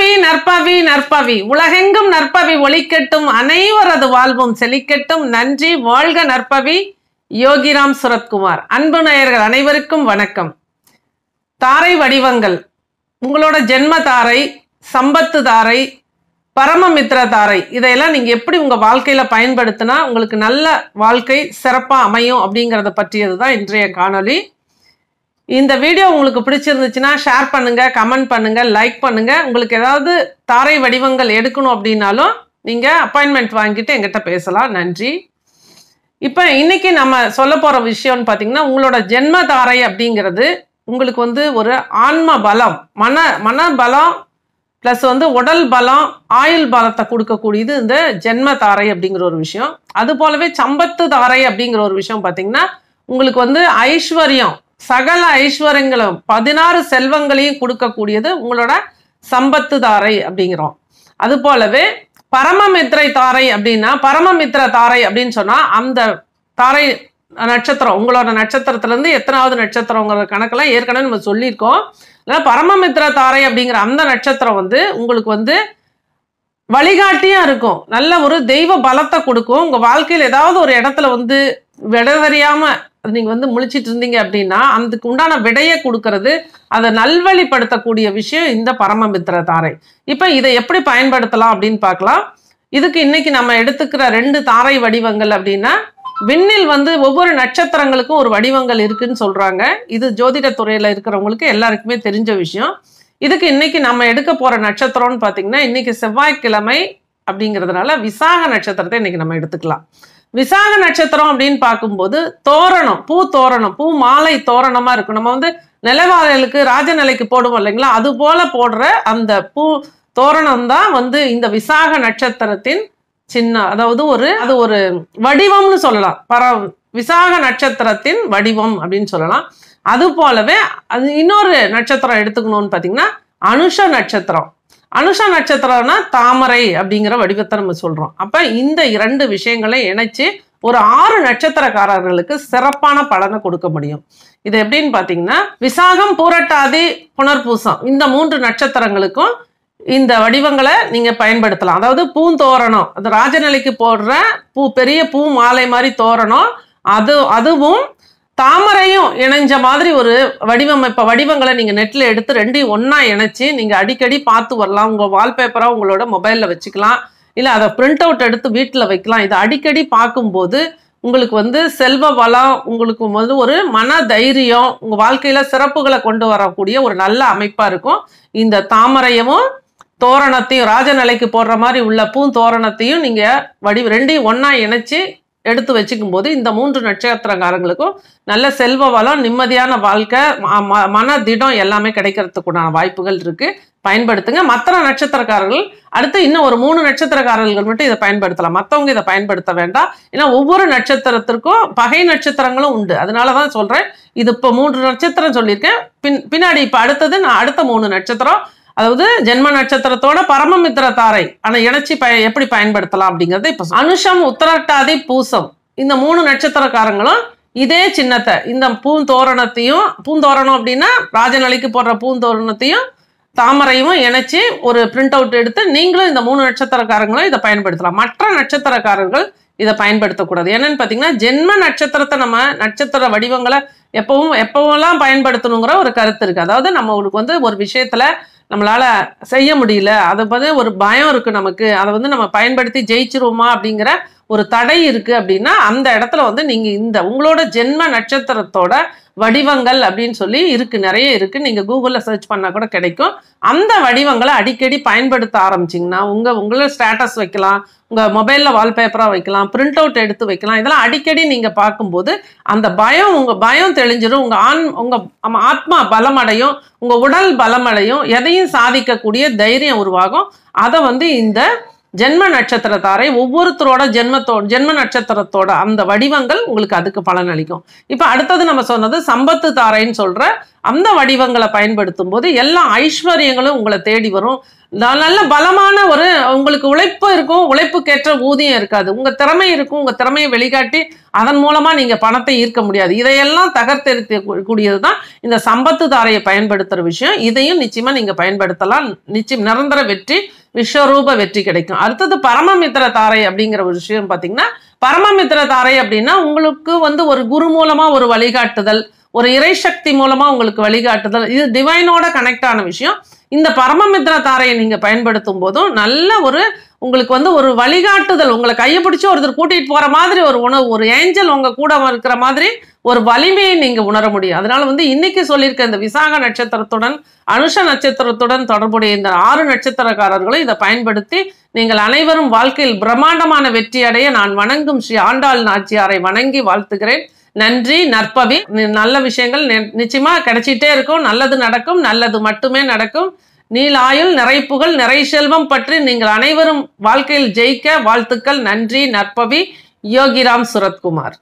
நற்பவி நற்பவி உலகெங்கும் நற்பவி ஒளிக்கட்டும் அனைவரது வாழ்வும் செழிக்கட்டும். நன்றி வாழ்க நற்பவி யோகிராம் சுரத்குமார். அன்பு நேயர்கள் அனைவருக்கும் வணக்கம். தாரை வடிவங்கள். உங்களோட ஜென்ம தாரை சம்பத்து தாரை பரமமித்ர தாரை இதையெல்லாம் நீங்கள் எப்படி உங்கள் வாழ்க்கையில் பயன்படுத்தினா உங்களுக்கு நல்ல வாழ்க்கை சிறப்பாக அமையும் அப்படிங்கிறத பற்றியது தான் இன்றைய காணொளி. இந்த வீடியோ உங்களுக்கு பிடிச்சிருந்துச்சுன்னா ஷேர் பண்ணுங்கள் கமெண்ட் பண்ணுங்கள் லைக் பண்ணுங்கள் உங்களுக்கு ஏதாவது தாரை வடிவங்கள் எடுக்கணும் அப்படின்னாலும் நீங்கள் அப்பாயின்மெண்ட் வாங்கிட்டு எங்கிட்ட பேசலாம். நன்றி. இப்போ இன்றைக்கி நம்ம சொல்ல போகிற விஷயம்னு பார்த்தீங்கன்னா உங்களோட ஜென்ம தாரை அப்படிங்கிறது உங்களுக்கு வந்து ஒரு ஆன்ம பலம் மன மன பலம் ப்ளஸ் வந்து உடல் பலம் ஆயுள் பலத்தை கொடுக்கக்கூடியது இந்த ஜென்ம தாரை அப்படிங்கிற ஒரு விஷயம். அது போலவே சம்பத்து தாரை அப்படிங்கிற ஒரு விஷயம் பார்த்தீங்கன்னா உங்களுக்கு வந்து ஐஸ்வர்யம் சகல ஐஸ்வர்யங்களும் பதினாறு செல்வங்களையும் கொடுக்கக்கூடியது உங்களோட சம்பத்து தாரை அப்படிங்கிறோம். அது போலவே பரமமித்ரை தாரை அப்படின்னா பரமமித்ர தாரை அப்படின்னு சொன்னா அந்த தாரை நட்சத்திரம் உங்களோட நட்சத்திரத்துலேருந்து எத்தனாவது நட்சத்திரங்கிற கணக்கெல்லாம் ஏற்கனவே நம்ம சொல்லியிருக்கோம். அதனால பரமமித்ர தாரை அப்படிங்கிற அந்த நட்சத்திரம் வந்து உங்களுக்கு வந்து வழிகாட்டியா இருக்கும். நல்ல ஒரு தெய்வ பலத்தை கொடுக்கும். உங்க வாழ்க்கையில் ஏதாவது ஒரு இடத்துல வந்து விட நீங்க வந்து முழிச்சிட்டு இருந்தீங்க அப்படின்னா அதுக்கு உண்டான விடையை கொடுக்கறது அதை நல்வழிப்படுத்தக்கூடிய விஷயம் இந்த பரமமித்திர தாரை. இப்போ இதை எப்படி பயன்படுத்தலாம் அப்படின்னு பார்க்கலாம். இதுக்கு இன்னைக்கு நம்ம எடுத்துக்கிற ரெண்டு தாரை வடிவங்கள் அப்படின்னா விண்ணில் வந்து ஒவ்வொரு நட்சத்திரங்களுக்கும் ஒரு வடிவங்கள் இருக்குன்னு சொல்றாங்க. இது ஜோதிட இருக்கிறவங்களுக்கு எல்லாருக்குமே தெரிஞ்ச விஷயம். இதுக்கு இன்னைக்கு நம்ம எடுக்க போற நட்சத்திரம்னு பாத்தீங்கன்னா இன்னைக்கு செவ்வாய்க்கிழமை அப்படிங்கிறதுனால விசாக நட்சத்திரத்தை இன்னைக்கு நம்ம எடுத்துக்கலாம். விசாக நட்சத்திரம் அப்படின்னு பார்க்கும்போது தோரணம் பூ தோரணம் பூ மாலை தோரணமா இருக்கும். நம்ம வந்து நிலவாழலுக்கு ராஜநிலைக்கு போடுவோம் இல்லைங்களா? அது போல போடுற அந்த பூ தோரணம் தான் வந்து இந்த விசாக நட்சத்திரத்தின் சின்ன அதாவது ஒரு அது ஒரு வடிவம்னு சொல்லலாம். பர விசாக நட்சத்திரத்தின் வடிவம் அப்படின்னு சொல்லலாம். அது போலவே அது இன்னொரு நட்சத்திரம் எடுத்துக்கணும்னு பார்த்தீங்கன்னா அனுஷ நட்சத்திரம். அனுஷ நட்சத்திரம்னா தாமரை அப்படிங்கிற வடிவத்தை நம்ம சொல்றோம். அப்ப இந்த இரண்டு விஷயங்களை இணைச்சு ஒரு ஆறு நட்சத்திரக்காரர்களுக்கு சிறப்பான பலனை கொடுக்க முடியும். இது எப்படின்னு பாத்தீங்கன்னா விசாகம் பூரட்டாதி புனர்பூசம் இந்த மூன்று நட்சத்திரங்களுக்கும் இந்த வடிவங்களை நீங்க பயன்படுத்தலாம். அதாவது பூந்தோரணம் அது ராஜநிலைக்கு போடுற பூ பெரிய பூ மாலை மாதிரி தோரணம் அது அதுவும் தாமரையும் இணைஞ்ச மாதிரி ஒரு வடிவமைப்பை வடிவங்களை நீங்கள் நெட்டில் எடுத்து ரெண்டையும் ஒன்றா இணைச்சி நீங்கள் அடிக்கடி பார்த்து வரலாம். உங்கள் வால்பேப்பராக உங்களோட மொபைலில் வச்சுக்கலாம். இல்லை அதை பிரிண்ட் அவுட் எடுத்து வீட்டில் வைக்கலாம். இதை அடிக்கடி பார்க்கும்போது உங்களுக்கு வந்து செல்வ வளம் உங்களுக்கு வந்து ஒரு மன தைரியம் உங்கள் வாழ்க்கையில் சிறப்புகளை கொண்டு வரக்கூடிய ஒரு நல்ல அமைப்பாக இருக்கும். இந்த தாமரையவும் தோரணத்தையும் ராஜநிலைக்கு போடுற மாதிரி உள்ள பூந்தோரணத்தையும் நீங்கள் வடி ரெண்டையும் ஒன்றா இணைச்சி எடுத்து வச்சுக்கும் போது இந்த மூன்று நட்சத்திரக்காரங்களுக்கும் நல்ல செல்வ வளம் நிம்மதியான வாழ்க்கை ம- ம- மன திடம் எல்லாமே கிடைக்கிறதுக்குண்டான வாய்ப்புகள் இருக்குது பயன்படுத்துங்க. மற்ற நட்சத்திரக்காரர்கள் அடுத்து இன்னும் ஒரு மூணு நட்சத்திரக்காரர்கள் மட்டும் இதை பயன்படுத்தலாம். மற்றவங்க இதை பயன்படுத்த வேண்டாம். ஏன்னா ஒவ்வொரு நட்சத்திரத்திற்கும் பகை நட்சத்திரங்களும் உண்டு. அதனால தான் சொல்கிறேன் இது இப்போ மூன்று நட்சத்திரம் சொல்லியிருக்கேன். பின் பின்னாடி இப்போ அடுத்தது நான் அடுத்த மூணு நட்சத்திரம் அதாவது ஜென்ம நட்சத்திரத்தோட பரமமித்திர தாரை. ஆனா இணைச்சி பய எப்படி பயன்படுத்தலாம் அப்படிங்கிறது இப்போ அனுஷம் உத்தரட்டாதி பூசம். இந்த மூணு நட்சத்திரக்காரங்களும் இதே சின்னத்தை இந்த பூந்தோரணத்தையும் பூந்தோரணம் அப்படின்னா ராஜநிலைக்கு போடுற பூந்தோரணத்தையும் தாமரையும் இணைச்சி ஒரு பிரிண்ட் அவுட் எடுத்து நீங்களும் இந்த மூணு நட்சத்திரக்காரங்களும் இதை பயன்படுத்தலாம். மற்ற நட்சத்திரக்காரர்கள் இதை பயன்படுத்தக்கூடாது. என்னன்னு பார்த்தீங்கன்னா ஜென்ம நட்சத்திரத்தை நம்ம நட்சத்திர வடிவங்களை எப்பவும் எப்பவெல்லாம் பயன்படுத்தணுங்கிற ஒரு கருத்து இருக்குது அதாவது நம்மளுக்கு வந்து ஒரு விஷயத்தில் நம்மளால் செய்ய முடியல. அதை பற்றி ஒரு பயம் இருக்குது நமக்கு. அதை வந்து நம்ம பயன்படுத்தி ஜெயிச்சிருவோமா அப்படிங்கிற ஒரு தடை இருக்குது அப்படின்னா அந்த இடத்துல வந்து நீங்கள் இந்த உங்களோட ஜென்ம நட்சத்திரத்தோட வடிவங்கள் அப்படின்னு சொல்லி இருக்குது நிறைய இருக்குது நீங்கள் கூகுளில் சர்ச் பண்ணால் கூட கிடைக்கும். அந்த வடிவங்களை அடிக்கடி பயன்படுத்த ஆரம்பிச்சிங்கன்னா உங்கள் உங்களோட ஸ்டேட்டஸ் வைக்கலாம் உங்கள் மொபைலில் வால்பேப்பராக வைக்கலாம் பிரிண்ட் அவுட் எடுத்து வைக்கலாம் இதெல்லாம் அடிக்கடி நீங்கள் பார்க்கும்போது அந்த பயம் உங்கள் பயம் தெளிஞ்சிடும் உங்கள் ஆண் உங்கள் ஆத்மா பலமடையும் உங்கள் உடல் பலமடையும் எதையும் சாதிக்கக்கூடிய தைரியம் உருவாகும். அதை வந்து இந்த ஜென்ம நட்சத்திரத்தாரை ஒவ்வொருத்தரோட ஜென்மத்தோ ஜென்ம நட்சத்திரத்தோட அந்த வடிவங்கள் உங்களுக்கு அதுக்கு பலன் அளிக்கும். இப்போ அடுத்தது நம்ம சொன்னது சம்பத்து தாரைன்னு சொல்ற அந்த வடிவங்களை பயன்படுத்தும் போது எல்லா ஐஸ்வர்யங்களும் உங்களை தேடி வரும். ந- நல்ல பலமான ஒரு உங்களுக்கு உழைப்பு இருக்கும் உழைப்புக்கேற்ற ஊதியம் இருக்காது. உங்க திறமை இருக்கும் உங்க திறமையை வெளிக்காட்டி அதன் மூலமா நீங்க பணத்தை ஈர்க்க முடியாது. இதையெல்லாம் தகர்த்தெடுத்த கூடியது தான் இந்த சம்பத்து தாரையை பயன்படுத்துற விஷயம். இதையும் நிச்சயமா நீங்க பயன்படுத்தலாம். நிச்சயம் நிரந்தர வெற்றி விஸ்வரூப வெற்றி கிடைக்கும். அடுத்தது பரமமித்திர தாரை அப்படிங்கிற ஒரு விஷயம் பார்த்தீங்கன்னா பரமமித்திர தாரை அப்படின்னா உங்களுக்கு வந்து ஒரு குரு மூலமா ஒரு வழிகாட்டுதல் ஒரு இறைசக்தி மூலமா உங்களுக்கு வழிகாட்டுதல். இது டிவைனோட கனெக்ட் ஆன விஷயம். இந்த பரமமித்ர தாரையை நீங்க பயன்படுத்தும் போதும் நல்ல ஒரு உங்களுக்கு வந்து ஒரு வழிகாட்டுதல் உங்களை கையை பிடிச்சி ஒருத்தர் கூட்டிகிட்டு போகிற மாதிரி ஒரு உணவு ஒரு ஏஞ்சல் உங்கள் கூட இருக்கிற மாதிரி ஒரு வலிமையை நீங்கள் உணர முடியும். அதனால வந்து இன்னைக்கு சொல்லியிருக்க இந்த விசாக நட்சத்திரத்துடன் அனுஷ நட்சத்திரத்துடன் தொடர்புடைய இந்த ஆறு நட்சத்திரக்காரர்களும் இதை பயன்படுத்தி நீங்கள் அனைவரும் வாழ்க்கையில் பிரம்மாண்டமான வெற்றி அடைய நான் வணங்கும் ஸ்ரீ ஆண்டாள் நாச்சியாரை வணங்கி வாழ்த்துகிறேன். நன்றி நற்பவி. நி- நல்ல விஷயங்கள் நி- நிச்சயமா கிடைச்சிட்டே இருக்கும். நல்லது நடக்கும் நல்லது மட்டுமே நடக்கும். நீலாயுள் நிறை புகழ் நிறை செல்வம் பற்றி நீங்கள் அனைவரும் வாழ்க்கையில் ஜெயிக்க வாழ்த்துக்கள். நன்றி நற்பவி. யோகிராம் சுரத்குமார்.